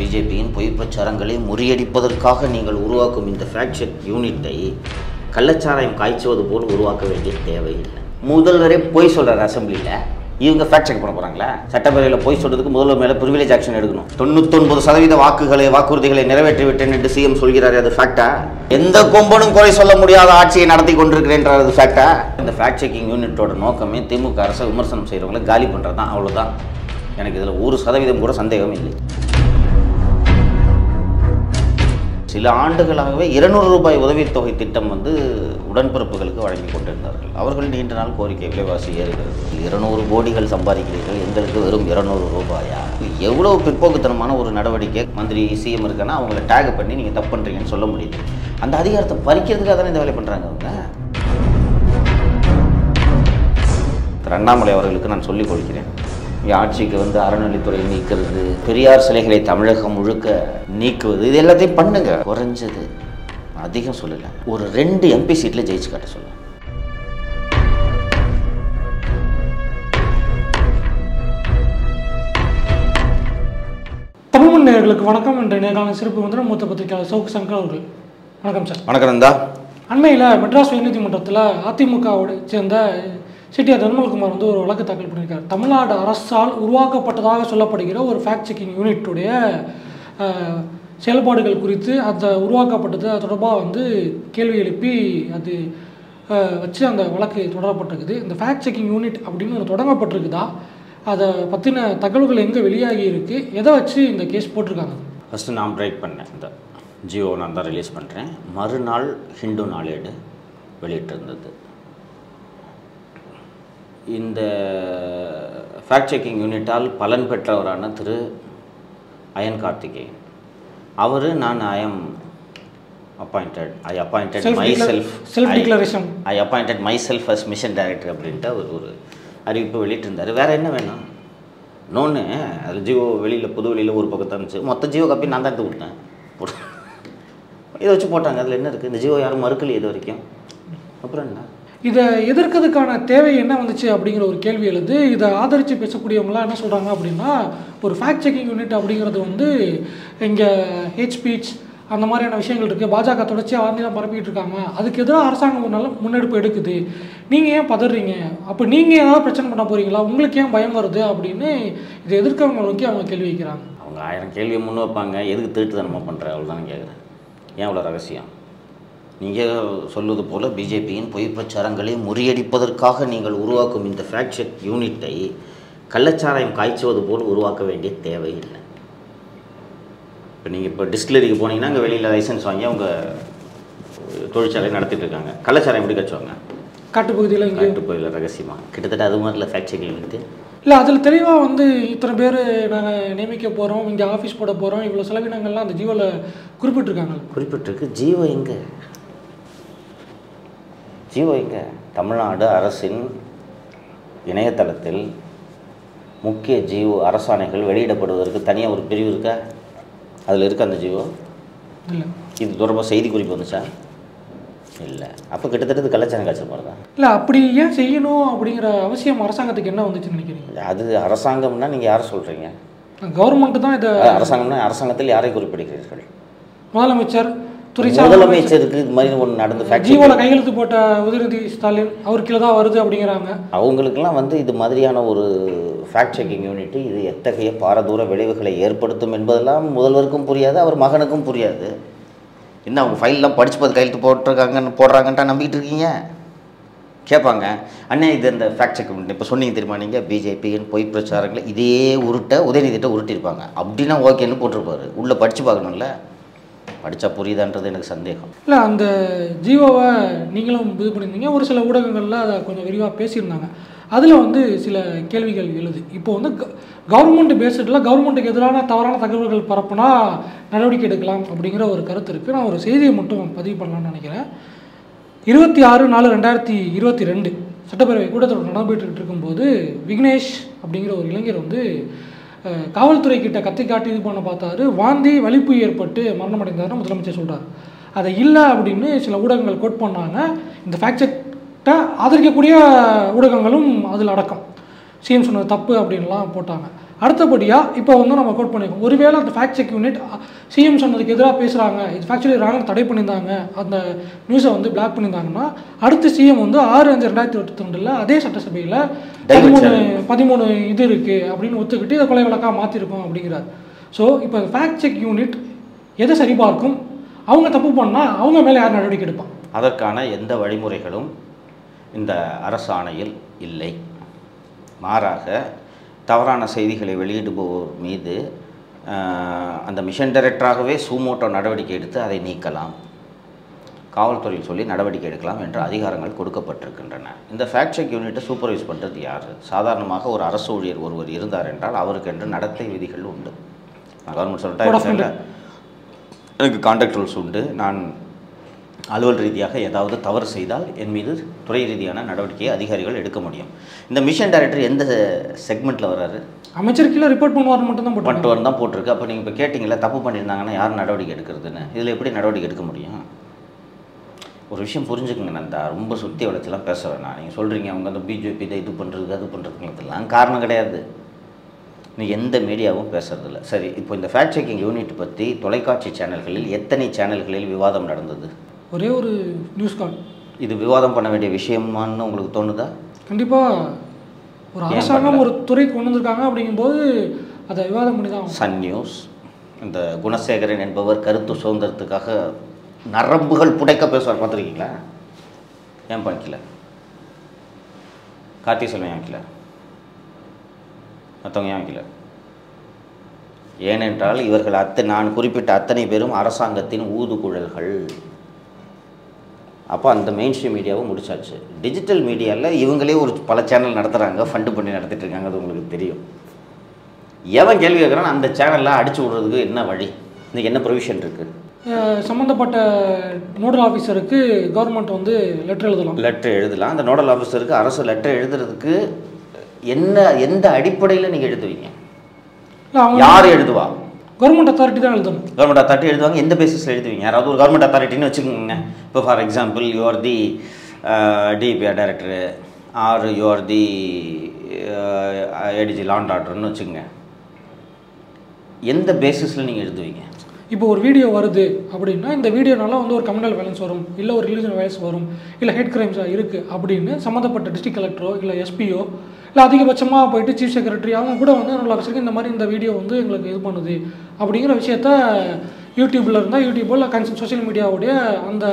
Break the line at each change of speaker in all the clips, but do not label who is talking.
பிஜேபியின் பொய் பிரச்சாரங்களை முறியடிப்பதற்காக நீங்கள் உருவாக்கும் இந்த ஃபேக்ட் செக் யூனிட்டை கள்ளச்சாராயம் காய்ச்சுவது போல் உருவாக்க வேண்டிய தேவையில்லை. முதல்வரே பொய் சொல்கிறார் அசம்பிளியில் இவங்க ஃபேக்ட் செக் பண்ண போகிறாங்களா சட்டப்பேரவையில் பொய் சொல்கிறதுக்கு முதல்வர் மேலே ப்ரிவிலேஜ் ஆக்ஷன் எடுக்கணும். தொண்ணூத்தொன்பது சதவீத வாக்குகளை வாக்குறுதிகளை நிறைவேற்றி விட்டேன் என்று சிஎம் சொல்கிறார் அது ஃபேக்டா எந்த கொம்பனும் குறை சொல்ல முடியாத ஆட்சியை நடத்தி கொண்டிருக்கிறேன்றார் அது ஃபேக்டா இந்த ஃபேக்ட் செக்கிங் யூனிட்டோட நோக்கமே திமுக அரசை விமர்சனம் செய்கிறவங்களை காலி பண்ணுறது தான் அவ்வளோதான் எனக்கு இதில் ஒரு சதவீதம் கூட சந்தேகம் இல்லை. சில ஆண்டுகளாகவே இருநூறு ரூபாய் உதவித்தொகை திட்டம் வந்து உடன்பிறப்புகளுக்கு வழங்கி கொண்டிருந்தார்கள். அவர்கள் நீண்ட நாள் கோரிக்கை விலைவாசி ஏறுகிறது. இருநூறு கோடிகள் சம்பாதிக்கிறீர்கள். எங்களுக்கு வெறும் இருநூறு ரூபாயா? எவ்வளோ பிற்போக்குத்தனமான ஒரு நடவடிக்கை மந்திரி சிஎம் இருக்குன்னா அவங்கள டேக் பண்ணி நீங்கள் தப்பு பண்ணுறீங்கன்னு சொல்ல முடியுது. அந்த அதிகாரத்தை பறிக்கிறதுக்காக தானே இந்த வேலை பண்ணுறாங்க அவங்க? அண்ணாமலை அவர்களுக்கு நான் சொல்லிக் கொள்கிறேன். ஆட்சிக்கு வந்து அறநிலைத்துறை நீக்கிறது பெரியார் சிலைகளை தமிழகம் முழுக்க நீக்குவது இது எல்லாத்தையும் பண்ணுங்க. குறைஞ்சது அதிகம் சொல்லலை. ஒரு ரெண்டு எம்பி சீட்டில் ஜெயிச்சு காட்ட சொல்லுங்க
தமிழ் நேயர்களுக்கு வணக்கம். என்ற நேர்காணல் சிறப்பு வந்து மூத்த பத்திரிகையாளர் சவுக்கு சங்கர் அவர்கள். வணக்கம் சார்.
வணக்கம்
அண்மையில் மெட்ராஸ் உயர்நீதிமன்றத்தில் அதிமுகவோட சேர்ந்த சிடிஆர் தர்மல்குமார் வந்து ஒரு வழக்கு தாக்கல் பண்ணியிருக்கார். தமிழ்நாடு அரசால் உருவாக்கப்பட்டதாக சொல்லப்படுகிற ஒரு ஃபேக்ட் செக்கிங் யூனிட்டுடைய செயல்பாடுகள் குறித்து அந்த உருவாக்கப்பட்டது அது தொடர்பாக வந்து கேள்வி எழுப்பி அது வச்சு அந்த வழக்கு தொடரப்பட்டிருக்குது. இந்த ஃபேக்ட் செக்கிங் யூனிட் அப்படின்னு ஒன்று தொடங்கப்பட்டிருக்குதா? அதை பற்றின தகவல்கள் எங்கே வெளியாகி இருக்குது எதை வச்சு இந்த கேஸ் போட்டிருக்காங்க?
ஃபஸ்ட்டு நான் பிரேக் பண்ணேன். இந்த ஜியோ நான் தான் ரிலீஸ் பண்ணுறேன் மறுநாள் ஹிந்து நாளேடு வெளியிட்டிருந்தது. இந்த ஃபேக்ட் செக்கிங் யூனிட்டால் பலன் பெற்றவரான திரு. அயன் கார்த்திகேயன். அவர் நான் I am appointed I appointed myself
self declaration.
I appointed myself as mission director அப்படின்ட்டு அவர் ஒரு அறிவிப்பு வெளியிட்டிருந்தார். வேறு என்ன வேணும்? இன்னொன்று அதில் ஜியோ வெளியில் புது வெளியில் ஒரு பக்கத்தான் இருந்துச்சு. மொத்த ஜியோ காப்பி நான் தான் எடுத்து கொடுத்தேன். இதை வச்சு போட்டாங்க. அதில் என்ன இருக்குது இந்த ஜியோ யாரும் மறுக்கலையே இது வரைக்கும். அப்புறம் என்ன?
இதை எதிர்க்கிறதுக்கான தேவை என்ன வந்துச்சு அப்படிங்கிற ஒரு கேள்வி எழுது இதை ஆதரித்து பேசக்கூடியவங்களாம் என்ன சொல்கிறாங்க அப்படின்னா ஒரு ஃபேக்ட் செக்கிங் யூனிட் அப்படிங்கிறது வந்து இங்கே ஹெச்பிச் அந்த மாதிரியான விஷயங்கள் இருக்குது பாஜக தொடர்ச்சியாக வாந்திலாம் பரப்பிட்டு இருக்காங்க. அதுக்கு எதிராக அரசாங்கம் ஒரு நல்ல முன்னெடுப்பு எடுக்குது. நீங்கள் ஏன் பதறீங்க? அப்போ நீங்கள் ஏதாவது பிரச்சனை பண்ண போகிறீங்களா உங்களுக்கு ஏன் பயம் வருது அப்படின்னு இதை எதிர்க்கவங்க நோக்கி அவங்க கேள்வி வைக்கிறாங்க.
அவங்க ஆயிரம் கேள்வியை முன் வைப்பாங்க. எதுக்கு திருட்டுத்தனமாக பண்ணுற அவ்வளோதான் கேட்குறேன் ஏன் அவ்வளோ ரகசியம்? நீங்கள் சொல்வது போல் பிஜேபியின் பொய் பிரச்சாரங்களை முறியடிப்பதற்காக நீங்கள் உருவாக்கும் இந்த ஃபேக்ட் செக் யூனிட்டை கள்ளச்சாராயம் காய்ச்சுவது போல் உருவாக்க வேண்டிய தேவையில்லை. இப்போ நீங்கள் இப்போ டிஸ்டிலரிக்கு போனீங்கன்னா அங்கே வெளியில் லைசன்ஸ் வாங்கி அவங்க தொழிற்சாலை நடத்திட்டு இருக்காங்க. கள்ளச்சாராயம் எப்படி காய்ச்சுவாங்க?
காட்டுப்பகுதியில்
போயில ரகசியமாக கிட்டத்தட்ட அது மாதிரி இல்லை ஃபேக்ட் செக் யூனிட்டு
இல்லை அதில் தெளிவாக வந்து இத்தனை பேர் நாங்கள் நியமிக்க போகிறோம் இங்கே ஆஃபீஸ் போட போகிறோம் இவ்வளோ செலவினங்கள்லாம் அந்த ஜீவோவில் குறிப்பிட்டிருக்காங்க.
குறிப்பிட்டிருக்கு. ஜீவோ எங்க? ஜீவோ எங்க தமிழ்நாடு அரசின் இணையதளத்தில் முக்கிய ஜீவோ அரசாணைகள் வெளியிடப்படுவதற்கு தனியாக ஒரு பிரிவு இருக்கா? அதில் இருக்க அந்த ஜீவோ
இல்லை.
இது தொடர்பாக செய்தி குறிப்பு வந்துச்சா? இல்லை. அப்போ கிட்டத்தட்ட கலாச்சாரம் காய்ச்சல் மாதிரி தான்
இல்லை அப்படி ஏன் செய்யணும் அப்படிங்கிற அவசியம் அரசாங்கத்துக்கு என்ன வந்துச்சுன்னு நினைக்கிறீங்க?
அது அரசாங்கம்னா நீங்கள் யாரை சொல்கிறீங்க
கவர்மெண்ட் தான் இதை
அரசாங்கம்னா அரசாங்கத்தில் யாரை குறிப்பிடுகிறீர்கள்?
முதலமைச்சர் துறை
முதலமைச்சருக்கு இது மாதிரி ஒன்று நடந்து
ஜீவோல கையெழுத்து போட்ட உதயநிதி ஸ்டாலின் அவர் கீழே தான் வருது அப்படிங்கிறாங்க.
அவங்களுக்கெல்லாம் வந்து இது மாதிரியான ஒரு ஃபேக்ட் செக்கிங் யூனிட் இது எத்தகைய பாரதூர விளைவுகளை ஏற்படுத்தும் என்பதெல்லாம் முதல்வருக்கும் புரியாது அவர் மகனுக்கும் புரியாது. என்ன அவங்க ஃபைல்லாம் படிச்சு பார்த்து கையெழுத்து போட்டிருக்காங்கன்னு போடுறாங்கன்ட்டா நம்பிக்கிட்டு இருக்கீங்க? கேட்பாங்க. அண்ணே இது இந்த ஃபேக்ட் செக் இப்போ சொன்னீங்க தெரியுமா நீங்கள் பிஜேபியின் பொய் பிரச்சாரங்களை இதே உருட்ட உதயநிதிட்ட உருட்டியிருப்பாங்க. அப்படின்னா ஓகேன்னு போட்டிருப்பாரு. உள்ளே படித்து பார்க்கணும்ல. படித்தா புரியுதான்றது எனக்கு சந்தேகம்.
இல்லை அந்த ஜீவோவை நீங்களும் இது பண்ணியிருந்தீங்க. ஒரு சில ஊடகங்களில் அதை கொஞ்சம் விரிவாக பேசியிருந்தாங்க. அதில் வந்து சில கேள்விகள் எழுது. இப்போ வந்து கவர்மெண்ட் பேஸ்டில் கவர்மெண்ட்டுக்கு எதிரான தவறான தகவல்கள் பரப்புனா நடவடிக்கை எடுக்கலாம் அப்படிங்கிற ஒரு கருத்து இருக்குது நான் ஒரு செய்தியை மட்டும் பதிவு பண்ணலாம்னு நினைக்கிறேன். இருபத்தி ஆறு நாலு ரெண்டாயிரத்தி இருபத்தி ரெண்டு சட்டப்பேரவை கூட்டத்தொடர் நடைபெற்றுக்கிட்டு இருக்கும்போது விக்னேஷ் அப்படிங்கிற ஒரு இளைஞர் வந்து காவல்துறை கிட்ட கத்தி காட்டி இது பண்ண பார்த்தாரு. வாந்தி வலிப்பு ஏற்பட்டு மரணமடைந்தாருன்னு முதலமைச்சர் சொல்றாரு. அதை இல்லை அப்படின்னு சில ஊடகங்கள் கோட் பண்ணாங்க. இந்த ஃபேக்ட் ஆதரிக்கக்கூடிய ஊடகங்களும் அதில் அடக்கம். சிஎம் சொன்னது தப்பு அப்படின்லாம் போட்டாங்க. அடுத்தபடியாக இப்போ வந்து நம்ம கோட் பண்ணியிருக்கோம் ஒருவேளை அந்த ஃபேக்ட் செக் யூனிட் சிஎம் சொன்னதுக்கு எதிராக பேசுகிறாங்க இது ஃபேக்சுவலி ராங்க தடை பண்ணியிருந்தாங்க. அந்த நியூஸை வந்து பிளாக் பண்ணியிருந்தாங்கன்னா அடுத்து சிஎம் வந்து ஆறு அஞ்சு ரெண்டாயிரத்தி இருபத்தி ரெண்டில் அதே சட்டசபையில் பதிமூணு பதிமூணு இது இருக்குது அப்படின்னு ஒத்துக்கிட்டு இதை கொலை வழக்காக மாற்றிருக்கோம் அப்படிங்கிறார். ஸோ இப்போ ஃபேக்ட் செக் யூனிட் எதை சரிபார்க்கும் அவங்க தப்பு பண்ணால் அவங்க மேலே யார் நடவடிக்கை எடுப்பான்?
அதற்கான எந்த வழிமுறைகளும் இந்த அரசாணையில் இல்லை. மாறாக தவறான செய்திகளை வெளியிடுபவர் மீது அந்த மிஷன் டைரக்டராகவே சூமோட்டோ நடவடிக்கை எடுத்து அதை நீக்கலாம். காவல்துறையில் சொல்லி நடவடிக்கை எடுக்கலாம் என்ற அதிகாரங்கள் கொடுக்கப்பட்டிருக்கின்றன. இந்த ஃபேக்ட் செக் யூனிட்டை சூப்பர்வைஸ் பண்ணுறது யார்? சாதாரணமாக ஒரு அரசு ஊழியர் ஒருவர் இருந்தார் என்றால் அவருக்கு என்று நடத்தை விதிகள் உண்டு. நான் கவர்மெண்ட் சொல்லிட்டேன் எனக்கு கான்டாக்ட் ரூல்ஸ் உண்டு. நான் அலுவல் ரீதியாக ஏதாவது தவறு செய்தால் என் மீது துறை ரீதியான நடவடிக்கையை அதிகாரிகள் எடுக்க முடியும். இந்த மிஷன் டைரக்டர் எந்த செக்மெண்ட்டில் வராரு
அமைச்சர் கீழே ரிப்போர்ட் பண்ணுவார் மட்டும் தான் போட்டு
தான் போட்டிருக்கு. அப்போ நீங்கள் இப்போ கேட்டிங்களா தப்பு பண்ணியிருந்தாங்கன்னா யார் நடவடிக்கை எடுக்கிறதுன்னு? இதில் எப்படி நடவடிக்கை எடுக்க முடியும்? ஒரு விஷயம் புரிஞ்சுக்குங்க நந்தா. ரொம்ப சுற்றி வளைச்செல்லாம் பேச வேணாம். நீங்கள் சொல்கிறீங்க அவங்க அந்த பிஜேபி இதை இது பண்ணுறது அது பண்ணுறதுலாம் காரணம் கிடையாது. நீ எந்த மீடியாவும் பேசுறதில்ல. சரி இப்போ இந்த ஃபேக்ட் செக்கிங் யூனிட் பற்றி தொலைக்காட்சி சேனல்களில் எத்தனை சேனல்களில் விவாதம் நடந்தது?
ஒரே ஒரு நியூஸ் கால்
இது விவாதம் பண்ண வேண்டிய விஷயமான்னு உங்களுக்கு தோணுதா?
கண்டிப்பாக ஒரு அரசாங்கம் ஒரு துறை கொண்டு வந்திருக்காங்க அப்படிங்கும்போது அதை விவாதம் பண்ணி தான்.
சன் நியூஸ் இந்த குணசேகரன் என்பவர் கருத்து சுதந்திரத்துக்காக நரம்புகள் புடைக்க பேசுவார். பார்த்துருக்கீங்களா? ஏன் பார்க்கல கார்த்தி செல்வன் ஏன் வைக்கல? மற்றவங்க ஏன் வைக்கல? ஏனென்றால் இவர்கள் அத்தை நான் குறிப்பிட்ட அத்தனை பேரும் அரசாங்கத்தின் ஊதுகுழல்கள். அப்போ அந்த மெயின் ஸ்ட்ரீம் மீடியாவும் முடிச்சாச்சு. டிஜிட்டல் மீடியாவில் இவங்களே ஒரு பல சேனல் நடத்துகிறாங்க ஃபண்டு பண்ணி நடத்திட்டு இருக்காங்க அது உங்களுக்கு தெரியும். எவன் கேள்வி கேட்குறான் அந்த சேனலில் அடிச்சு விடுறதுக்கு என்ன வழி? இன்னைக்கு என்ன ப்ரொவிஷன் இருக்குது
சம்மந்தப்பட்ட நோடல் ஆஃபீஸருக்கு கவர்மெண்ட் வந்து லெட்டர் எழுதலாம்.
லெட்டர் எழுதலாம். அந்த நோடல் ஆஃபீஸருக்கு அரசு லெட்டர் எழுதுறதுக்கு என்ன எந்த அடிப்படையில் நீங்கள் எழுதுவீங்க? யார் எழுதுவா?
கவர்மெண்ட் அத்தாரிட்டி தான் எழுதணும்.
கவர்மெண்ட் அத்தாரிட்டி எழுதுவாங்க எந்த பேசிஸில் எழுதுவீங்க? யாராவது ஒரு கவர்மெண்ட் அத்தாரிட்டின்னு வச்சுக்கோங்க. இப்போ for example you are the DPR director or you are the ADG land ஆர்டர்னு வச்சுக்கோங்க. எந்த பேசிஸில் நீங்கள் எழுதுவீங்க?
இப்போ ஒரு வீடியோ வருது அப்படின்னா இந்த வீடியோனால வந்து ஒரு கம்யூனல் வேலன்ஸ் வரும் இல்லை ஒரு ரிலீஜன் வேலன்ஸ் வரும் இல்லை ஹெட் கிரைம்ஸாக இருக்குது அப்படின்னு சம்மந்தப்பட்ட டிஸ்ட்ரிக்ட் கலெக்டரோ இல்லை எஸ்பியோ இல்லை அதிகபட்சமாக போயிட்டு சீஃப் செக்ரட்டரி அவங்க கூட வந்து நல்லா ஆஃபீஸருக்கு இந்த மாதிரி இந்த வீடியோ வந்து எங்களுக்கு இது பண்ணுது. அப்படிங்கிற விஷயத்த யூடியூப்பில் இருந்தால் யூடியூபோ இல்லை கன்சன் சோஷியல் மீடியாவுடைய அந்த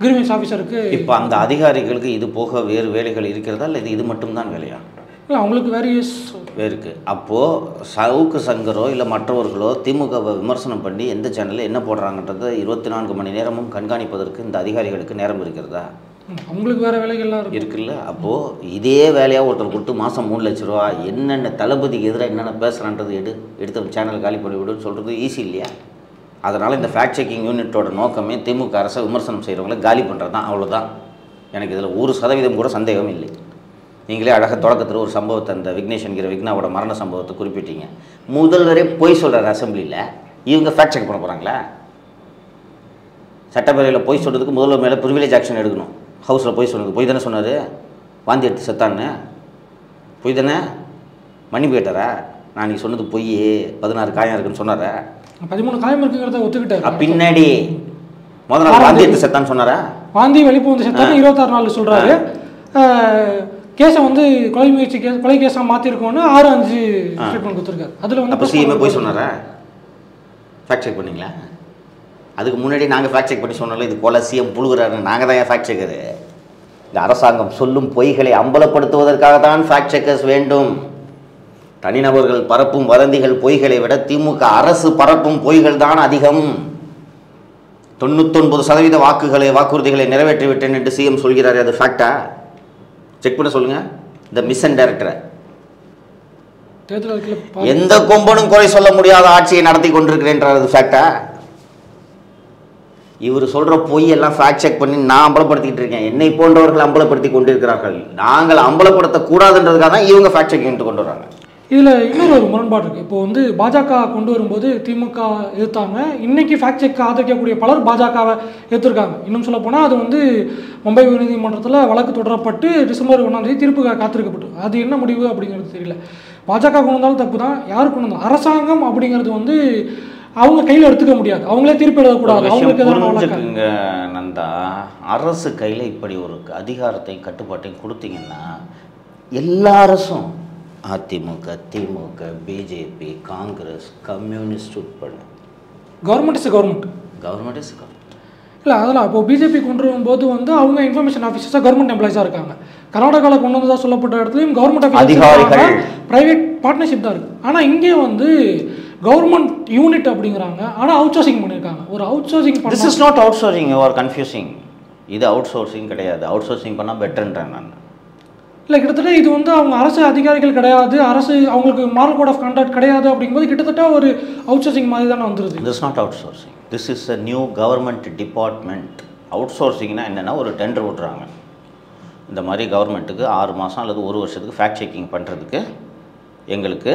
கிரிமினஸ் ஆஃபீஸருக்கு
இப்போ அந்த அதிகாரிகளுக்கு இது போக வேறு வேலைகள் இருக்கிறதா இல்லை இது இது மட்டும்தான் வேலையா?
இல்லை அவங்களுக்கு வேரியஸ்
இருக்கு அப்போது சவுக்கு சங்கரோ இல்லை மற்றவர்களோ திமுகவை விமர்சனம் பண்ணி எந்த சேனலில் என்ன போடுறாங்கன்றதை இருபத்தி நான்கு மணி நேரமும் கண்காணிப்பதற்கு இந்த அதிகாரிகளுக்கு நேரம் இருக்கிறதா?
அவங்களுக்கு வேறு வேலைகள்லாம்
இருக்குல்ல? அப்போது இதே வேலையாக ஒருத்தர் கொடுத்து மாதம் மூணு லட்ச ரூபா என்னென்ன தளபதிக்கு எதிராக என்னென்ன பேசுகிறான்றது எடு எடுத்த சேனல் காலி பண்ணி விடுன்னு சொல்கிறது ஈஸி இல்லையா? அதனால் இந்த ஃபேக்ட் செக்கிங் யூனிட்டோட நோக்கமே திமுக அரசை விமர்சனம் செய்கிறவங்கள காலி பண்ணுறது தான் அவ்வளோதான் எனக்கு இதில் ஒரு சதவீதம் கூட சந்தேகம் இல்லை. நீங்களே அழகாக தொடக்கத்தில் ஒரு சம்பவத்தை அந்த விக்னேஷ் என்கிற விக்னாவோட மரண சம்பவத்தை குறிப்பிட்டீங்க. முதல்வரே பொய் சொல்கிறார் அசம்பிளியில். இவங்க ஃபேக்ட் செக் பண்ண போகிறாங்களா சட்டப்பேரவையில் பொய் சொல்கிறதுக்கு முதல்வர் மேலே ப்ரிவிலேஜ் ஆக்ஷன் எடுக்கணும். ஹவுஸில் பொய் சொன்னது பொய் தானே சொன்னார்? வாந்தி எடுத்து செத்தான்னு. பொய் தானே? மன்னிப்பு கேட்டாரா? நான் நீ சொன்னது பொய் பதினாறு காயம் இருக்குன்னு சொன்னாரா?
பதிமூணு காயம் இருக்குங்கிறத ஒத்துக்கிட்டாரு.
பின்னாடி. முதல் நாள் வாந்தி எடுத்து செத்தான்னு சொன்னாரா?
வாந்தி வெளிப்பு வந்து செத்தாங்க இருபத்தாறு நாள் சொல்கிறாரு கேஸை வந்து கொலை முயற்சி கேஸ் கொலை கேஸாக மாற்றிருக்கோன்னு ஆறு அஞ்சு ஸ்டேட்மெண்ட் கொடுத்துருக்காரு. அதில் வந்து
அப்போ சிஎம்ஏ போய் சொன்னாரா? ஃபேக்ட் செக் பண்ணீங்களா? அதுக்கு முன்னாடி நாங்கள் ஃபேக்ட் செக் பண்ணி சொன்னாலும் இது போல சிஎம் புழுகிறாருன்னு. நாங்கள் தான் ஃபேக்ட் செக்கரு இந்த அரசாங்கம் சொல்லும் பொய்களை அம்பலப்படுத்துவதற்காக தான் ஃபேக்ட் செக்கர்ஸ் வேண்டும். தனிநபர்கள் பரப்பும் வதந்திகள் பொய்களை விட திமுக அரசு பரப்பும் பொய்கள் தான் அதிகம். தொண்ணூத்தொன்பது சதவீத வாக்குகளை வாக்குறுதிகளை நிறைவேற்றி விட்டேன் என்று சிஎம் சொல்கிறாரே அது ஃபேக்டா செக் பண்ண சொல்லுங்க. இந்த மிஷன் டைரக்டரை எந்த கொம்பனும் குறை சொல்ல முடியாத ஆட்சியை நடத்தி கொண்டிருக்கிறேன்றது ஃபேக்டா இவர் சொல்கிற பொய் எல்லாம் ஃபேக்ட் செக் பண்ணி நான் அம்பலப்படுத்திக்கிட்டு இருக்கேன். என்னை போன்றவர்கள் அம்பலப்படுத்தி கொண்டிருக்கிறார்கள். நாங்கள் அம்பலப்படுத்தக்கூடாதுன்றதுக்காக தான் இவங்க ஃபேக்ட் செக் கொண்டு வர்றாங்க
இதில் இன்னொரு ஒரு முரண்பாடு இருக்குது இப்போ வந்து பாஜக கொண்டு வரும்போது திமுக எதிர்த்தாங்க. இன்னைக்கு ஃபேக்ட் செக் ஆதரிக்கக்கூடிய பலர் பாஜகவை எதிர்த்திருக்காங்க. இன்னும் சொல்ல போனால் அது வந்து மும்பை உயர்நீதிமன்றத்தில் வழக்கு தொடரப்பட்டு டிசம்பர் ஒன்றாம் தேதி தீர்ப்பு காத்திருக்கப்பட்டு. அது என்ன முடிவு அப்படிங்கிறது தெரியல. பாஜக கொண்டு வந்தாலும் தப்பு தான். யார் கொண்டு வந்தாலும் அரசாங்கம் அப்படிங்கிறது வந்து அவங்க கையில் எடுத்துக்க முடியாது. அவங்களே தீர்ப்பு எழுதக்கூடாது அவங்களுக்கு
புரிஞ்சுக்குங்க நந்தா. அரசு கையில் இப்படி ஒரு அதிகாரத்தையும் கட்டுப்பாட்டையும் கொடுத்தீங்கன்னா எல்லா அரசும் அதிமுக திமுக பிஜேபி காங்கிரஸ் கம்யூனிஸ்ட் உட்பட
government is government
government is
இல்லை அதெல்லாம் இப்போ பிஜேபி கொண்டு வரும்போது வந்து அவங்க இன்ஃபர்மேஷன் ஆஃபீஸர்ஸாக கவர்மெண்ட் எம்ப்ளாயிஸாக இருக்காங்க. கர்நாடகாவில் கொண்டு வந்ததா சொல்லப்பட்ட இடத்துலையும் கவர்மெண்ட்
அதிகாரிகள்.
ப்ரைவேட் பார்ட்னர்ஷிப் தான் இருக்குது ஆனால் இங்கே வந்து கவர்மெண்ட் யூனிட் அப்படிங்கிறாங்க. ஆனால் அவுட் சோர்சிங் பண்ணியிருக்காங்க ஒரு outsourcing
this is not outsourcing or confusing இது அவுட் சோர்சிங் கிடையாது. அவுட் சோர்சிங் பண்ணால் பெட்டர்ன்றேன் நான்.
இல்லை கிட்டத்தட்ட இது வந்து அவங்க அரசு அதிகாரிகள் கிடையாது. அரசு அவங்களுக்கு மாரல் கோட் ஆஃப் கண்டக்ட் கிடையாது அப்படிங்கும்போது கிட்டத்தட்ட ஒரு அவுட் சோர்சிங் மாதிரி தானே வந்துருது.
This not outsourcing this is a new government department out சோர்சிங்னா என்னென்னா ஒரு டெண்டர் விட்றாங்க. இந்த மாதிரி கவர்மெண்ட்டுக்கு ஆறு மாதம் அல்லது ஒரு வருஷத்துக்கு ஃபேக்ட் செக்கிங் பண்ணுறதுக்கு எங்களுக்கு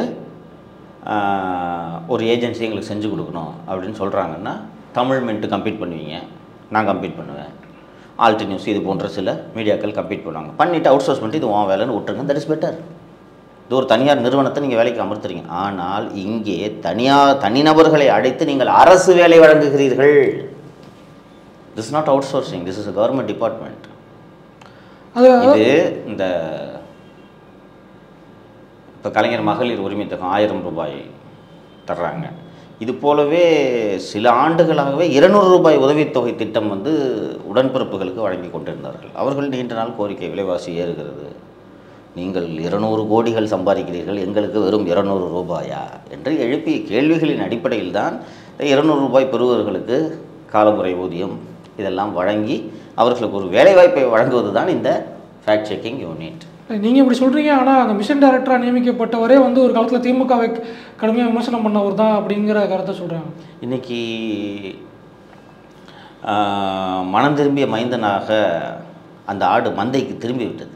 ஒரு ஏஜென்சி எங்களுக்கு செஞ்சு கொடுக்கணும் அப்படின்னு சொல்கிறாங்கன்னா தமிழ் மின்ட்டு கம்ப்ளீட் பண்ணுவீங்க. நான் கம்ப்ளீட் பண்ணுவேன். ஆல்டி நியூஸ் இது போன்ற சில மீடியாக்கள் கம்ப்ளீட் பண்ணுவாங்க. பண்ணிவிட்டு அவுட் சோர்ஸ் பண்ணிட்டு இது உன் வேலைன்னு விட்டுருங்க. தட் இஸ் பெட்டர் இது ஒரு தனியார் நிறுவனத்தை நீங்கள் வேலைக்கு அமர்த்துறீங்க. ஆனால் இங்கே தனியார் தனிநபர்களை அழைத்து நீங்கள் அரசு வேலை வழங்குகிறீர்கள். This not outsourcing this is government department இது இந்த இப்போ கலைஞர் மகளிர் உரிமை தொகை ஆயிரம் ரூபாய் தர்றாங்க. இது போலவே சில ஆண்டுகளாகவே இருநூறு ரூபாய் உதவித்தொகை திட்டம் வந்து உடன்பிறப்புகளுக்கு வழங்கி கொண்டிருந்தார்கள். அவர்கள் நீண்ட நாள் கோரிக்கை விலைவாசி ஏறுகிறது. நீங்கள் இருநூறு கோடிகள் சம்பாதிக்கிறீர்கள் எங்களுக்கு வெறும் இருநூறு ரூபாயா என்று எழுப்பிய கேள்விகளின் அடிப்படையில் தான் இருநூறு ரூபாய் பெறுபவர்களுக்கு காலமுறை ஊதியம் இதெல்லாம் வழங்கி அவர்களுக்கு ஒரு வேலைவாய்ப்பை வழங்குவது தான் இந்த ஃபேக்ட் செக்கிங் யூனிட்
நீங்கள் இப்படி சொல்கிறீங்க ஆனால் அந்த மிஷன் டைரக்டராக நியமிக்கப்பட்டவரே வந்து ஒரு காலத்தில் திமுகவை கடுமையாக விமர்சனம் பண்ணவர் தான் அப்படிங்கிற கருத்தை சொல்கிறாங்க
இன்னைக்கு மனம் திரும்பிய மைந்தனாக அந்த ஆடு மந்தைக்கு திரும்பி விட்டது.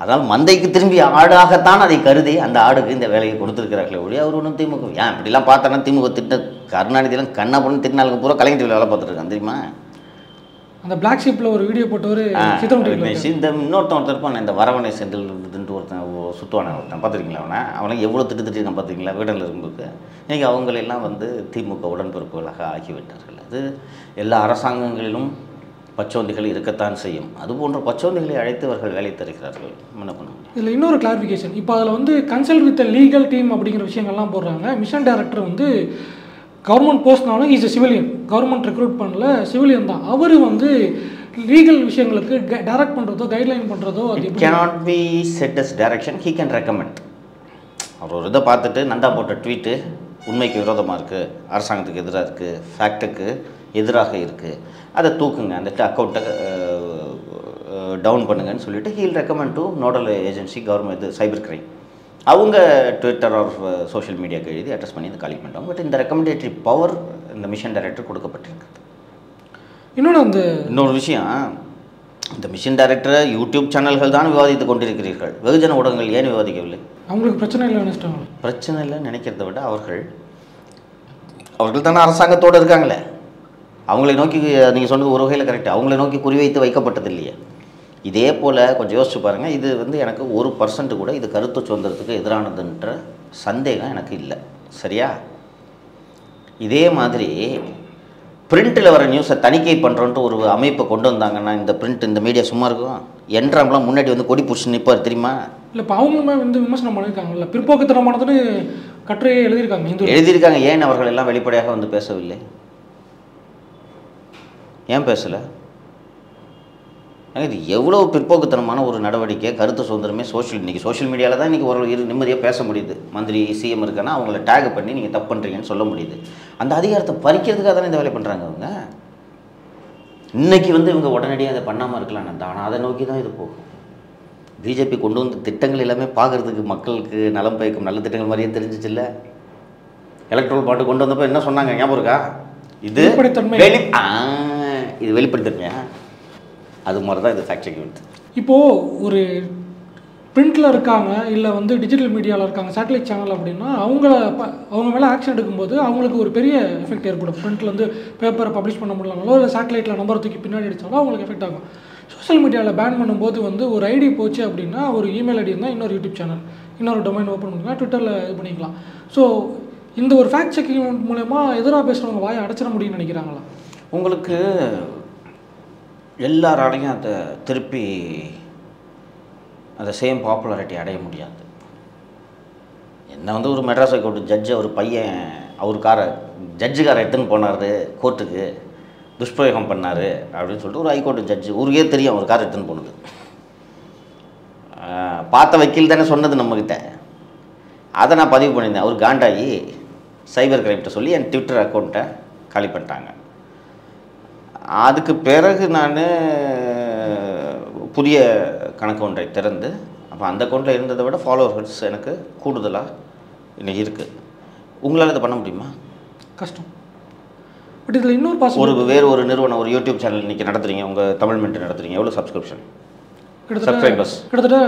அதாவது மந்தைக்கு திரும்பிய ஆடாகத்தான் அதை கருதி அந்த ஆடுக்கு இந்த வேலையை கொடுத்துருக்கிறார்களே ஒழிய அவர் ஒன்றும் திமுக ஏன் இப்படிலாம் பார்த்தோன்னா திமுக திட்ட கருணாநிதியெல்லாம் கண்ணா பண்ணி திருநாளுக்கு பூரா கலைஞர் வேலை பார்த்துருக்கேன் தெரியுமா?
அந்த பிளாக் ஷிப்பில் ஒரு வீடியோ போட்டவர் சித்தம்
இந்த இன்னொருத்தன் இருப்பான் இந்த வரவனை செந்தில் இதுன்ட்டு ஒருத்தன் சுத்துவானே ஒருத்தன். பார்த்துருக்கீங்களா அவனை? அவனை எவ்வளோ திட்டு திட்டிருக்கான் பார்த்துருக்கீங்களா? வீட்டில் இருக்கும்போது இன்றைக்கி அவங்களெல்லாம் வந்து திமுக உடன்பிறப்புகளாக ஆகிவிட்டார்கள் அது எல்லா அரசாங்கங்களிலும் பச்சோந்திகள் இருக்கத்தான் செய்யும். அது போன்ற பச்சோந்திகளை அழைத்து அவர்கள் வேலை தருகிறார்கள். என்ன பண்ண முடியும்?
இதில் இன்னொரு கிளாரிஃபிகேஷன் இப்போ அதில் வந்து கன்சல்ட் வித் லீகல் டீம் அப்படிங்கிற விஷயங்கள்லாம் போடுறாங்க. மிஷன் டைரக்டர் வந்து கவர்மெண்ட் போஸ்ட்னாலும் இஸ் சிவிலியன் கவர்மெண்ட் ரெக்ரூட் பண்ணல சிவிலியன் தான். அவர் வந்து லீகல் விஷயங்களுக்கு டைரக்ட் பண்ணுறதோ கைட்லைன் பண்ணுறதோ அது
cannot be set as direction. He can recommend. அவர் ஒரு இதை பார்த்துட்டு நந்தா போட்ட ட்வீட்டு உண்மைக்கு விரோதமாக இருக்குது அரசாங்கத்துக்கு எதிராக இருக்குது ஃபேக்ட்டுக்கு எதிராக இருக்குது அதை தூக்குங்க அந்த அக்கௌண்ட்டை டவுன் பண்ணுங்கன்னு சொல்லிட்டு he'll recommend to nodal agency government இது சைபர் கிரைம் அவங்க ட்விட்டர் ஆர் சோஷியல் மீடியாக்கு எழுதி அட்ரஸ் பண்ணி இதை காலி பண்ணிட்டாங்க. பட் இந்த ரெக்கமெண்டேட்டரி பவர் இந்த மிஷன் டைரக்டர் கொடுக்கப்பட்டிருக்கு.
இன்னொன்று அந்த
இன்னொரு விஷயம் இந்த மிஷன் டைரக்டரை யூடியூப் சேனல்கள் தான் விவாதித்துக் கொண்டிருக்கிறீர்கள். வெகுஜன ஊடகங்கள் ஏன் விவாதிக்கவில்லை?
அவங்களுக்கு பிரச்சனை இல்லை நினைச்சிட்டாங்க
பிரச்சனை இல்லை நினைக்கிறத விட அவர்கள் அவர்கள் தானே அரசாங்கத்தோடு இருக்காங்களே. அவங்களை நோக்கி நீங்கள் சொன்னது ஒரு வகையில் கரெக்ட் அவங்களை நோக்கி குறிவைத்து வைக்கப்பட்டது இல்லையே. இதே போல் கொஞ்சம் யோசிச்சு பாருங்கள் இது வந்து எனக்கு ஒரு பர்சன்ட் கூட இது கருத்து சுதந்திரத்துக்கு எதிரானதுன்ற சந்தேகம் எனக்கு இல்லை. சரியா? இதே மாதிரி பிரிண்ட்டில் வர நியூஸை தணிக்கை பண்ணுறோன்ட்டு ஒரு அமைப்பை கொண்டு வந்தாங்கன்னா இந்த பிரிண்ட் இந்த மீடியா சும்மா இருக்கும்? என்றாம்லாம் முன்னாடி வந்து கொடி பிடிச்சி நிற்பார் தெரியுமா?
இல்லை இப்போ அவங்களுமே வந்து விமர்சனம் பண்ணியிருக்காங்கல்ல பிற்போக்குத்தனமானதுன்னு கட்டுரையை எழுதியிருக்காங்க இந்து
எழுதியிருக்காங்க. ஏன் அவர்கள் எல்லாம் வெளிப்படையாக வந்து பேசவில்லை? ஏன் பேசலை? இது எவ்வளோ பிற்போக்குத்தனமான ஒரு நடவடிக்கை? கருத்து சுதந்திரமே சோஷியல் இன்றைக்கி சோஷியல் மீடியாவில் தான் இன்றைக்கி ஒரு நிம்மதியாக பேச முடியுது. மந்திரி சிஎம் இருக்கான்னா அவங்கள டேக் பண்ணி நீங்கள் தப்பு பண்ணுறீங்கன்னு சொல்ல முடியுது. அந்த அதிகாரத்தை பறிக்கிறதுக்காக தானே இந்த வேலை பண்ணுறாங்க அவங்க? இன்னைக்கு வந்து இவங்க உடனடியாக அதை பண்ணாமல் இருக்கலாம். ஆனால் அதை நோக்கி தான் இது போகும். பிஜேபி கொண்டு வந்த திட்டங்கள் எல்லாமே பார்க்குறதுக்கு மக்களுக்கு நலம் பயக்கும். நல்ல திட்டங்கள் மாதிரியே தெரிஞ்சிச்சுல்ல எலக்ட்ரல் பாட்டு கொண்டு வந்தப்போ என்ன சொன்னாங்க? ஞாபகம் இருக்கா? இது
வெளிப்படைத்தன்மை.
வெளி ஆ, இது வெளிப்படைத்தன்மையா? அது மாதிரி தான் இது ஃபேக்ட் செக்யூரிட்டி
இப்போது ஒரு பிரிண்டில் இருக்காங்க இல்லை வந்து டிஜிட்டல் மீடியாவில் இருக்காங்க சேட்டலைட் சேனல் அப்படின்னா அவங்கள அவங்க மேலே ஆக்ஷன் எடுக்கும்போது அவங்களுக்கு ஒரு பெரிய எஃபெக்ட் ஏற்படும். பிரிண்ட்டில் வந்து பேப்பரை பப்ளிஷ் பண்ண முடியலனாலோ இல்லை சேட்டலைட்டில் நம்பர் தூக்கி பின்னாடி அடித்தாலும் அவங்களுக்கு எஃபெக்ட் ஆகும். சோஷியல் மீடியாவில் பேன் பண்ணும்போது வந்து ஒரு ஐடி போச்சு அப்படின்னா ஒரு இமெயில் ஐடி இருந்தால் இன்னொரு யூடியூப் சேனல் இன்னொரு டொமைன் ஓப்பன் பண்ணிக்கலாம் ட்விட்டரில் இது பண்ணிக்கலாம். ஸோ இந்த ஒரு ஃபேக்ட் செக்கிங் மூலயமா எதிராக பேசுகிறவங்க வாயை அடைச்சிட முடியும்னு நினைக்கிறாங்களா?
உங்களுக்கு எல்லாராலையும் அதை திருப்பி அந்த சேம் பாப்புலாரிட்டி அடைய முடியாது. என்ன வந்து ஒரு மெட்ராஸ் ஹைகோர்ட் ஜட்ஜு ஒரு பையன் அவர் காரை ஜட்ஜுக்காரை எடுத்துன்னு போனார் கோர்ட்டுக்கு துஷ்பிரயோகம் பண்ணார் அப்படின்னு சொல்லிட்டு ஒரு ஹைகோர்ட் ஜட்ஜு ஊருக்கே தெரியும் அவர் காரை எடுத்துன்னு போனது. பார்த்த வக்கீல் தானே சொன்னது நம்மக்கிட்ட அதை நான் பதிவு பண்ணியிருந்தேன். அவர் காண்டாகி சைபர் கிரைம்கிட்ட சொல்லி என் ட்விட்டர் அக்கௌண்ட்டை காலி பண்ணிட்டாங்க. அதுக்கு பிறகு நான் புதிய கணக்கு ஒன்றை திறந்து அப்போ அந்த அக்கௌண்ட்டில் இருந்ததை விட ஃபாலோவர்ஸ் எனக்கு கூடுதலாக இன்னைக்கு இருக்குது உங்களால் இதை பண்ண முடியுமா?
கஷ்டம். பட் இதில் இன்னொரு
ஒரு
பாசிபிள்
வேறு ஒரு நிறுவனம் ஒரு யூடியூப் சேனல் இன்றைக்கி நடத்துறீங்க உங்கள் தமிழ் மின்ட் நடத்துறீங்க எவ்வளோ சப்ஸ்கிரிப்ஷன்
கிட்டத்தட்ட
subscribers.
கிட்டத்தட்ட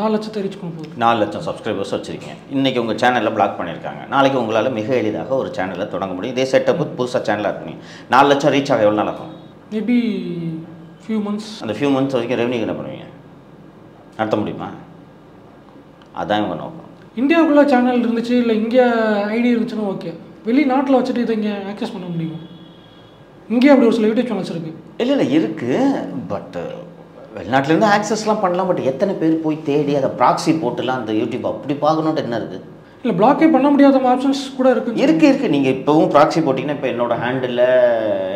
நாலு லட்சத்தை ரீச்
நாலு லட்சம் சப்ஸ்கிரைபர்ஸ் வச்சுருக்கீங்க. இன்றைக்கி உங்கள் சேனலில் பிளாக் பண்ணியிருக்காங்க. நாளைக்கு உங்களால் மிக எளிதாக ஒரு சேனலை தொடங்க முடியும். இதே செட்டப்பு புதுசாக சேனலாக இருக்குங்க நாலு லட்சம் ரீச் ஆக எவ்வளோ நாள் ஆகும்?
மேபி ஃபியூ மந்த்ஸ்
அந்த ஃபியூ மந்த்ஸ் வரைக்கும் ரெவன்யூ என்ன பண்ணுவீங்க? நடத்த முடியுமா? அதான் இவங்க நோக்கம்.
இந்தியாவுக்குள்ளே சேனல் இருந்துச்சு இல்லை இங்கே ஐடி இருந்துச்சுன்னா ஓகே வெளிநாட்டில் வச்சுட்டு இதை இங்கே ஆக்சஸ் பண்ண முடியும்? இங்கே அப்படி ஒரு சில யூடியூப் சேனல்ஸ் இருக்குது
இல்லை இல்லை இருக்குது பட் வெளிநாட்டிலேருந்து ஆக்சஸ்லாம் பண்ணலாம். பட் எத்தனை பேர் போய் தேடி அதை ப்ராக்ஸி போட்டுலாம் அந்த யூடியூப் அப்படி பார்க்கணுன்ட்டு என்ன இருக்குது
இல்லை பிளாக்கே பண்ண முடியாத ஆப்ஷன்ஸ் கூட இருக்குது
இருக்கு இருக்கு. நீங்கள் இப்போவும் ப்ராக்ஸி போட்டிங்கன்னா இப்போ என்னோட ஹேண்டில்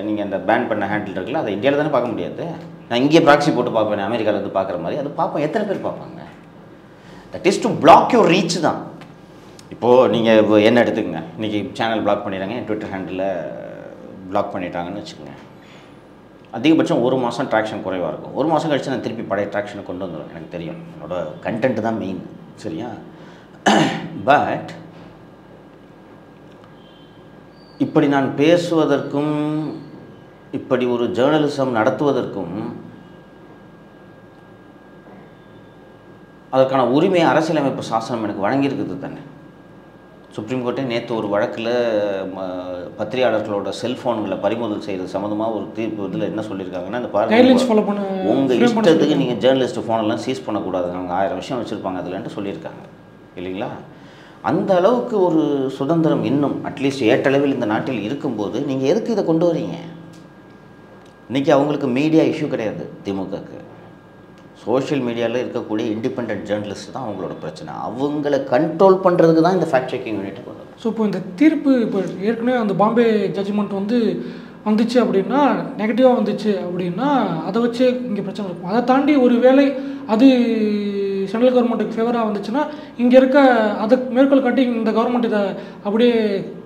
நீங்கள் அந்த பேன் பண்ண ஹேண்டில் இருக்குல்ல அதை இந்தியாவில் தானே பார்க்க முடியாது? நான் இங்கே ப்ராக்ஸி போட்டு பார்ப்பேன் அமெரிக்காவில் வந்து பார்க்குற மாதிரி. அது பார்ப்பேன் எத்தனை பேர் பார்ப்பாங்க? That is to block your reach தான். இப்போது நீங்கள் இப்போ என்ன எடுத்துக்கங்க? இன்றைக்கி சேனல் பிளாக் பண்ணிடுறாங்க. என் ட்விட்டர் ஹேண்டில் பிளாக் பண்ணிட்டாங்கன்னு வச்சுக்கோங்க. அதிகபட்சம் ஒரு மாதம் ட்ராக்ஷன் குறைவாக இருக்கும். ஒரு மாதம் கழிச்சு நான் திருப்பி பழைய ட்ராக்ஷனை கொண்டு வந்துடும் எனக்கு தெரியும். என்னோட கண்டென்ட் தான் மெயின் சரியா? பட் இப்படி நான் பேசுவதற்கும் இப்படி ஒரு ஜேர்னலிசம் நடத்துவதற்கும் அதற்கான உரிமை அரசியலமைப்பு சாசனம் எனக்கு வழங்கியிருக்குது தானே? சுப்ரீம் கோர்ட்டே நேற்று ஒரு வழக்கில் பத்திரிகையாளர்களோட செல்ஃபோன்களை பறிமுதல் செய்கிறது சம்மந்தமாக ஒரு தீர்ப்பு இதில் என்ன சொல்லியிருக்காங்கன்னா இந்த
கைட்லைன்ஸ்
பாருங்க
ஃபாலோ பண்ண
உங்கள் இஷ்டத்துக்கு நீங்கள் ஜேர்னலிஸ்ட் ஃபோனெல்லாம் சீஸ் பண்ணக்கூடாது. அவங்க ஆயிரம் விஷயம் வச்சுருப்பாங்க அதுலன்ட்டு சொல்லியிருக்காங்க. இல்லைங்களா? அந்த அளவுக்கு ஒரு சுதந்திரம் இன்னும் அட்லீஸ்ட் ஏற்றளவில் இந்த நாட்டில் இருக்கும்போது நீங்கள் எதுக்கு இதை கொண்டு வரீங்க? இன்றைக்கி அவங்களுக்கு மீடியா இஷ்யூ கிடையாது திமுகக்கு. சோஷியல் மீடியாவில் இருக்கக்கூடிய இண்டிபெண்ட் ஜேர்னலிஸ்ட் தான் அவங்களோட பிரச்சனை. அவங்கள கண்ட்ரோல் பண்ணுறதுக்கு தான் இந்த ஃபேக்ட் செக்கிங் யூனிட் கொண்டு
ஸோ இப்போ இந்த தீர்ப்பு இப்போ ஏற்கனவே அந்த பாம்பே ஜட்ஜ்மெண்ட் வந்து வந்துச்சு அப்படின்னா நெகட்டிவாக வந்துச்சு அப்படின்னா அதை வச்சு இங்கே பிரச்சனை இருக்கும். அதை தாண்டி ஒரு வேளை அது சென்ட்ரல் கவர்மெண்ட்டுக்கு ஃபேவராக வந்துச்சுன்னா இங்கே இருக்க அதை மேற்கோள் காட்டி இந்த கவர்மெண்ட் இதை அப்படியே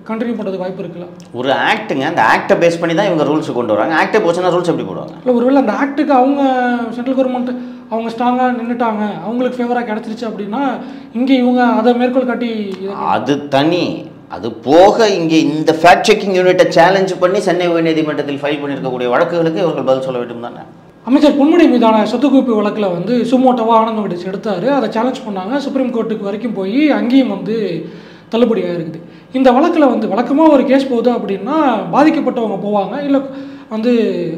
கண்டினியூ பண்ணுறதுக்கு வாய்ப்பு இருக்குல்ல?
ஒரு ஆக்ட்டுங்க அந்த ஆக்டை பேஸ் பண்ணி தான் இவங்க ரூல்ஸ் கொண்டு வராங்க. ஆக்டை போச்சுன்னா ரூல்ஸ் எப்படி போடுவாங்க?
இல்லை ஒருவேளை அந்த ஆக்ட்டுக்கு அவங்க சென்ட்ரல் கவர்மெண்ட் அவங்க ஸ்ட்ராங்காக நின்றுட்டாங்க அவங்களுக்கு ஃபேவராக கிடச்சிருச்சு அப்படின்னா இங்கே இவங்க அதை மேற்கோள் காட்டி
அது தனி. அது போக இங்கே இந்த ஃபேக்ட் செக்கிங் யூனிட்டை சேலஞ்ச் பண்ணி சென்னை உயர்நீதிமன்றத்தில் ஃபைல் பண்ணியிருக்கக்கூடிய வழக்குகளுக்கு இவர்கள் பதில் சொல்ல வேண்டும் தானே
அமைச்சர் பொன்முடி மீதான சொத்து குவிப்பு வழக்கில் வந்து சுமோட்டோவாக ஆனந்த வெங்கடேஷ் எடுத்தார். அதை சேலஞ்ச் பண்ணாங்க. சுப்ரீம் கோர்ட்டுக்கு வரைக்கும் போய் அங்கேயும் வந்து தள்ளுபடியாக இருக்குது. இந்த வழக்கில் வந்து வழக்கமாக ஒரு கேஸ் போகுது அப்படின்னா பாதிக்கப்பட்டவங்க போவாங்க. இல்லை வந்து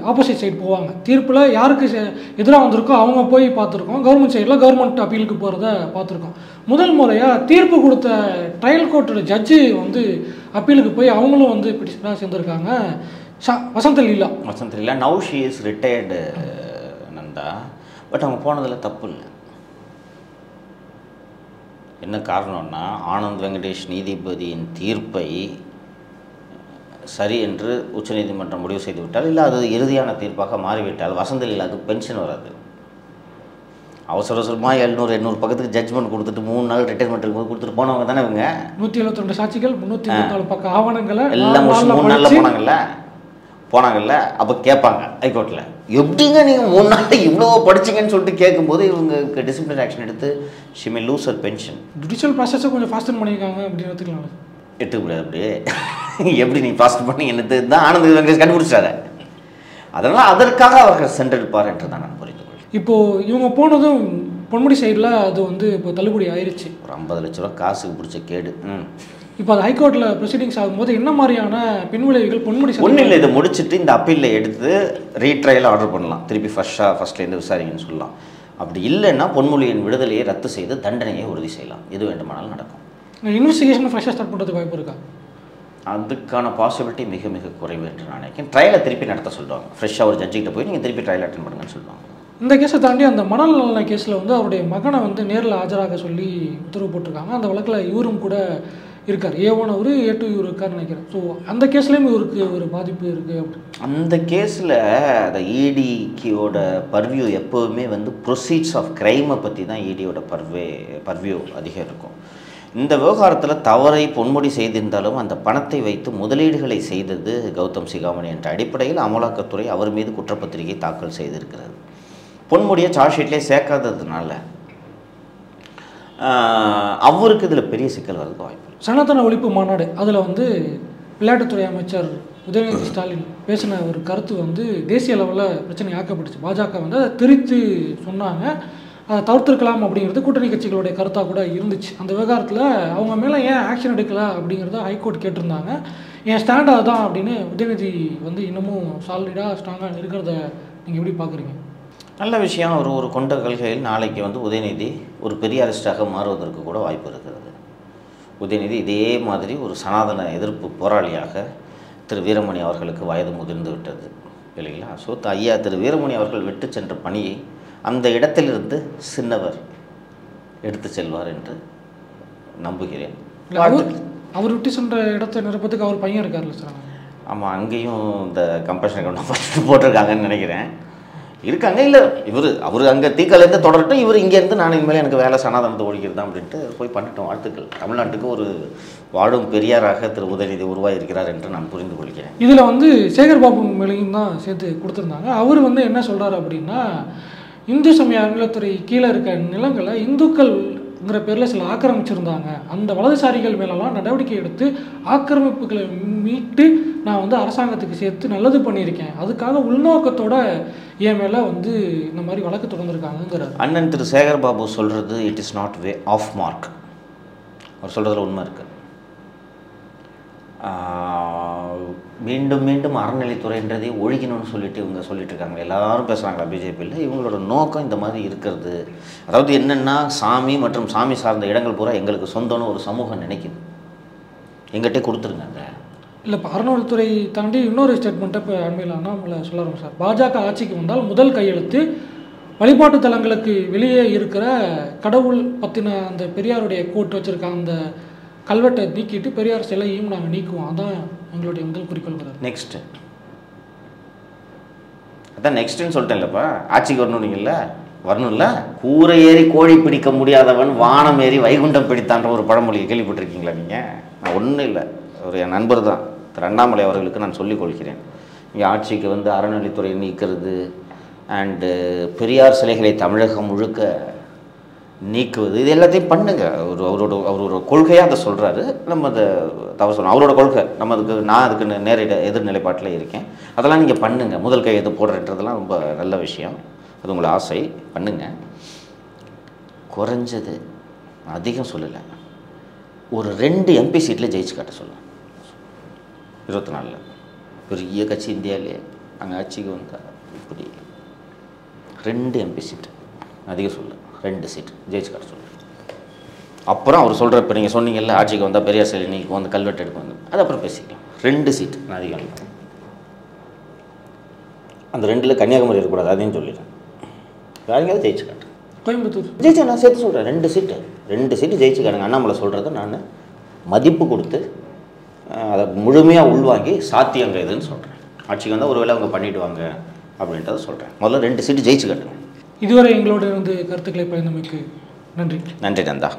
ஆப்போசிட் சைடு போவாங்க. தீர்ப்பில் யாருக்கு எதிராக வந்திருக்கோ அவங்க போய் பார்த்துருக்கோம். கவர்மெண்ட் சைடில் கவர்மெண்ட் அப்பீலுக்கு போகிறத பார்த்துருக்கோம். முதல் முறையாக தீர்ப்பு கொடுத்த ட்ரையல் கோர்ட்டோட ஜட்ஜு வந்து அப்பீலுக்கு போய் அவங்களும் வந்து பிடிச்சதாக சேர்ந்துருக்காங்க. ஷா வசந்த லீலா.
வசந்த் இல்லை now she is retired Nanda. But அவங்க போனதில் தப்பு இல்லை என்ன காரணம்னா ஆனந்த் வெங்கடேஷ் நீதிபதியின் தீர்ப்பை சரி என்று உச்சநீதிமன்றம் முடிவு செய்து விட்டால் இல்லை அது இறுதியான தீர்ப்பாக மாறிவிட்டால் வசந்த லீலாவுக்கு பென்ஷன் வராது. அவசர அவசரமாக எழுநூறு எண்ணூறு பக்கத்துக்கு ஜட்ஜ்மெண்ட் கொடுத்துட்டு மூணு நாள் ரிட்டைர்மெண்ட் இருக்கும்போது கொடுத்துட்டு போனவங்க தானே இவங்க?
நூற்றி எழுபத்தி சாட்சிகள் முந்நூற்றி நாலு பக்க ஆவணங்களை
எல்லாம் மூணு நாளில் போனாங்கல்ல? போனாங்கல்ல அப்போ கேட்பாங்க ஹைகோர்ட்டில் எப்படிங்க நீங்கள் மூணு நாள் இவ்வளோ படிச்சீங்கன்னு சொல்லிட்டு கேட்கும்போது இவங்க டிசிப்ளினரி ஆக்ஷன் எடுத்து she may lose her pension
judicial ப்ராசஸை கொஞ்சம் ஃபாஸ்டன் பண்ணியிருக்காங்க அப்படின்னு எடுத்துக்கலாம்.
எடுத்துக்க முடியாது அப்படியே எப்படி நீ ஃபாஸ்ட் பண்ணி என்னது? தான் ஆனந்த் வெங்கடேஷ் கண்டுபிடிச்சாரு. அதனால் அதற்காக அவர்கள் சென்றெடுப்பார் என்று தான் நான் புரிந்து கொள்கிறேன்.
இப்போது இவங்க போனதும் பொன்முடி சைடில் அது வந்து இப்போ தள்ளுபடி ஆயிருச்சு.
ஒரு ஐம்பது லட்ச ரூபா காசுக்கு பிடிச்ச கேடு. ம்.
இப்போ அது ஹைகோர்ட்டில் ப்ரொசீடிங்ஸ் ஆகும்போது என்ன மாதிரியான பின்விளைவுகள் பொன்முடி
ஒன்றும் இல்லை இதை முடிச்சுட்டு இந்த அப்பீலில் எடுத்து ரீட்ரையல் ஆர்டர் பண்ணலாம். திருப்பி ஃபஸ்ட்டாக ஃபஸ்ட்லேருந்து விசாரிங்கன்னு சொல்லலாம். அப்படி இல்லைன்னா பொன்மொழியின் விடுதலையை ரத்து செய்து தண்டனையை உறுதி செய்யலாம். எது வேண்டுமானாலும் நடக்கும்.
இன்வெஸ்டிகேஷன் ஃப்ரெஷ்ஷாக ஸ்டார்ட் பண்ணுறதுக்கு வாய்ப்பு இருக்கா?
அதுக்கான பாசிபிலிட்டி மிக மிக குறைவு என்று நான் நினைக்கிறேன். ட்ரையலை திருப்பி நடத்த சொல்லுவாங்க. ஃப்ரெஷ்ஷாக ஒரு ஜட்ஜிக்கிட்ட போய் நீங்கள் திருப்பி ட்ரையல் அட்டன் பண்ணுங்கன்னு சொல்லுவாங்க.
இந்த கேஸை தாண்டி அந்த மணல் நலன கேஸில் வந்து அவருடைய மகனை வந்து நேரில் ஆஜராக சொல்லி உத்தரவு போட்டிருக்காங்க. அந்த வழக்கில் இவரும் கூட இருக்கார். ஏ ஒன் அவர் ஏ டூ இவர் இருக்காருன்னு நினைக்கிறேன். ஸோ அந்த கேஸ்லேயும் இவருக்கு ஒரு பாதிப்பு இருக்குது அப்படி
அந்த கேஸில் அந்த இடிக்கியோட பர்வியூ எப்போவுமே வந்து ப்ரொசீட்ஸ் ஆஃப் க்ரைமை பற்றி தான் இடியோட பர்வே பர்வியூ அதிகம் இருக்கும் இந்த விவகாரத்தில் தவறை பொன்முடி செய்திருந்தாலும் அந்த பணத்தை வைத்து முதலீடுகளை செய்தது கௌதம் சிகாமணி என்ற அடிப்படையில் அமலாக்கத்துறை அவர் மீது குற்றப்பத்திரிகை தாக்கல் செய்திருக்கிறது. பொன்முடியை சார்ஜ் ஷீட்லேயே சேர்க்காததுனால அவருக்கு இதில் பெரிய சிக்கல் வரதுக்கு வாய்ப்பு.
சனாதன ஒழிப்பு மாநாடு. அதில் வந்து விளையாட்டுத்துறை அமைச்சர் உதயநிதி ஸ்டாலின் பேசின ஒரு கருத்து வந்து தேசிய அளவில் பிரச்சனை ஆக்கப்பட்டுச்சு. பாஜக வந்து அதை திரித்து சொன்னாங்க. அதை தவிர்த்திருக்கலாம் அப்படிங்கிறது கூட்டணி கட்சிகளுடைய கருத்தாக கூட இருந்துச்சு. அந்த விவகாரத்தில் அவங்க மேலே ஏன் ஆக்ஷன் எடுக்கல அப்படிங்கிறத ஹைகோர்ட் கேட்டிருந்தாங்க. என் ஸ்டாண்ட் அதுதான் அப்படின்னு உதயநிதி வந்து இன்னமும் சாலிடாக ஸ்ட்ராங்காக இருக்கிறத நீங்கள் எப்படி பார்க்குறீங்க
நல்ல விஷயம். ஒரு ஒரு கொண்ட கொள்கையில் நாளைக்கு வந்து உதயநிதி ஒரு பெரிய பெரியாரிஸ்டாக மாறுவதற்கு கூட வாய்ப்பு இருக்கிறது. உதயநிதி இதே மாதிரி ஒரு சனாதன எதிர்ப்பு போராளியாக திரு வீரமணி அவர்களுக்கு வயது முதிர்ந்து விட்டது இல்லைங்களா? ஸோ ஐயா திரு வீரமணி அவர்கள் விட்டு சென்ற பணியை அந்த இடத்திலிருந்து சின்னவர் எடுத்து செல்வார் என்று நம்புகிறேன்.
அவர் அவர் விட்டு சென்ற இடத்தை நிரப்பத்துக்கு அவர் பையன் இருக்கார்ல சார்.
ஆமாம் அங்கேயும் இந்த கம்பஷன் போட்டிருக்காங்கன்னு நினைக்கிறேன். இருக்காங்க இல்லை. இவர் அவர் அங்கே தீக்கலேருந்து தொடரட்டும் இவர் இங்கேருந்து நான் இனிமேல் எனக்கு வேலை சனாதனத்தை ஒழிக்கிறது தான் அப்படின்ட்டு போய் பண்ணிட்டோம். வாழ்த்துக்கள். தமிழ்நாட்டுக்கு ஒரு வாழும் பெரியாராக திரு உதயநிதி உருவாகியிருக்கிறார் என்று நான் புரிந்து கொள்கிறேன்.
இதில் வந்து சேகர் பாபு மேலையும் தான் சேர்த்து கொடுத்துருந்தாங்க. அவர் வந்து என்ன சொல்கிறார் அப்படின்னா இந்து சமய அறநிலைத்துறை கீழே இருக்க நிலங்களை இந்துக்கள் இந்துக்கள்ங்கிற பேரில் சில ஆக்கிரமிச்சிருந்தாங்க. அந்த வலதுசாரிகள் மேலெல்லாம் நடவடிக்கை எடுத்து ஆக்கிரமிப்புகளை மீட்டு நான் வந்து அரசாங்கத்துக்கு சேர்த்து நல்லது பண்ணியிருக்கேன். அதுக்காக உள்நோக்கத்தோட என் மேலே வந்து இந்த மாதிரி வழக்கு தொடர்ந்துருக்காங்கிறார்
அண்ணன் திரு சேகர் பாபு சொல்கிறது it is not way off mark அவர் சொல்கிறதுல உண்மை இருக்குது மீண்டும் மீண்டும் அறநிலைத்துறைன்றதே ஒழிக்கணும்னு சொல்லிட்டு இவங்க சொல்லிட்டு இருக்காங்க எல்லாரும் பேசுகிறாங்களா பிஜேபியில்? இவங்களோட நோக்கம் இந்த மாதிரி இருக்கிறது. அதாவது என்னென்னா சாமி மற்றும் சாமி சார்ந்த இடங்கள் பூரா எங்களுக்கு சொந்தம்னு ஒரு சமூகம் நினைக்குது. எங்கிட்டே கொடுத்துருங்க அதை.
இல்லை இப்போ அறநிலைத்துறை தாண்டி இன்னொரு ஸ்டேட்மெண்ட்டை இப்போ அண்மையில் அண்ணாமலை சொல்ல சார் பாஜக ஆட்சிக்கு வந்தால் முதல் கையெழுத்து வழிபாட்டு தலங்களுக்கு வெளியே இருக்கிற கடவுள் பற்றின அந்த பெரியாருடைய கோட் வச்சுருக்க அந்த கல்வெட்டை நீக்கிட்டு பெரியார் சிலையையும் நாங்கள் நீக்குவோம். அதான் எங்களுடைய முதல் குறிக்கோள்கிறார்
நெக்ஸ்ட்டு அதான் நெக்ஸ்ட்டுன்னு சொல்லிட்டேன்லப்பா. ஆட்சிக்கு வரணும்னீங்கல்ல வரணும்ல? கூரை ஏறி கோழி பிடிக்க முடியாதவன் வானம் ஏறி வைகுண்டம் பிடித்தான்ற ஒரு பழமொழியை கேள்விப்பட்டிருக்கீங்களா நீங்கள் நான் ஒன்றும் இல்லை. ஒரு என் நண்பர் தான். திரு அண்ணாமலை அவர்களுக்கு நான் சொல்லிக் கொள்கிறேன். இங்கே ஆட்சிக்கு வந்து அறநிலைத்துறை நீக்கிறது அண்டு பெரியார் சிலைகளை தமிழகம் முழுக்க நீக்குவது இது எல்லாத்தையும் பண்ணுங்க. ஒரு அவரோட அவரோட கொள்கையாக அதை சொல்கிறாரு நம்ம அதை தவறு சொல்லணும் அவரோட கொள்கை. நம்ம அதுக்கு நான் அதுக்கு நே- நேரிட எதிர் நிலைப்பாட்டில் இருக்கேன். அதெல்லாம் நீங்கள் பண்ணுங்கள் முதல் கை எது போடுறன்றதுலாம் ரொம்ப நல்ல விஷயம். அது உங்களை ஆசை. பண்ணுங்க. குறைஞ்சது அதிகம் சொல்லலை. ஒரு ரெண்டு எம்பி சீட்டில் ஜெயிச்சு காட்ட சொல்லலாம் இருபத்தி நாலில் பெரிய கட்சி இந்தியாவிலே அங்கே ஆட்சிக்கு வந்தால் இப்படி. ரெண்டு எம்பி சீட்டு. அதிகம் சொல்லலை. ரெண்டு சீட் ஜெயிச்சு காட்ட சொல்லு. அப்புறம் அவர் சொல்கிற இப்போ நீங்கள் சொன்னீங்கல்ல ஆட்சிக்கு வந்தால் பெரியார் சிலை நீக்கு வந்து கல்வெட்டு எடுக்க வந்து. அது அப்புறம் பேசிக்கலாம். ரெண்டு சீட் நான் அதிகம். அந்த ரெண்டில் கன்னியாகுமரி இருக்கக்கூடாது அதையும் சொல்லிடுறேன் வேற எங்கேயாவது ஜெயிச்சு காட்டு
கோயம்புத்தூர்.
ஜெயிச்சு நான் சேர்த்து சொல்கிறேன் ரெண்டு சீட்டு ரெண்டு சீட்டு ஜெயிச்சு காட்டுங்க அண்ணாமலை சொல்கிறத நான் மதிப்பு கொடுத்து அதை முழுமையாக உள்வாங்கி சாத்தியங்க இதுன்னு சொல்கிறேன் ஆட்சிக்கு வந்தால் ஒருவேளை அவங்க பண்ணிடுவாங்க அப்படின்றத சொல்கிறேன் முதல்ல ரெண்டு சீட்டு ஜெயிச்சு காட்டுங்க
இதுவரை எங்களோட இருந்து கருத்துக்களை பயந்தமைக்கு நன்றி.
நன்றி நந்தா.